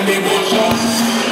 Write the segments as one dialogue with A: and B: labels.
A: and they will show.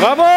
B: Vamos!